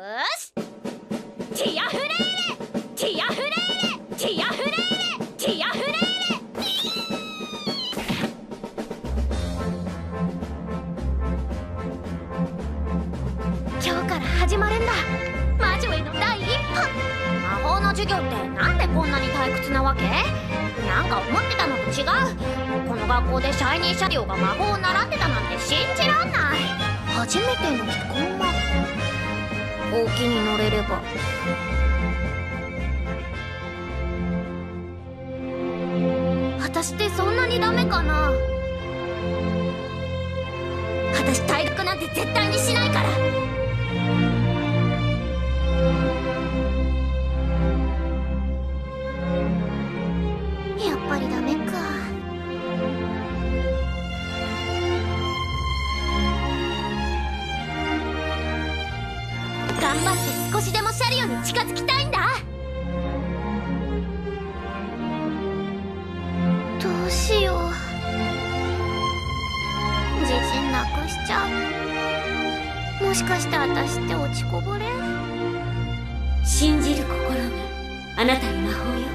よしティアフレーレティアフレーレティアフレーレティアフレーレ今日から始まるんだ魔女への第一歩魔法の授業ってなんでこんなに退屈なわけなんか思ってたのと違うこの学校でシャイニーシャディオが魔法を習ってたなんて信じらんない初めての飛行魔法ほうきに乗れれば。私ってそんなにダメかな？私退学なんて絶対にしないから。頑張って少しでもシャリオに近づきたいんだ。どうしよう。自信なくしちゃう。もしかして私って落ちこぼれ？信じる心があなたの魔法よ。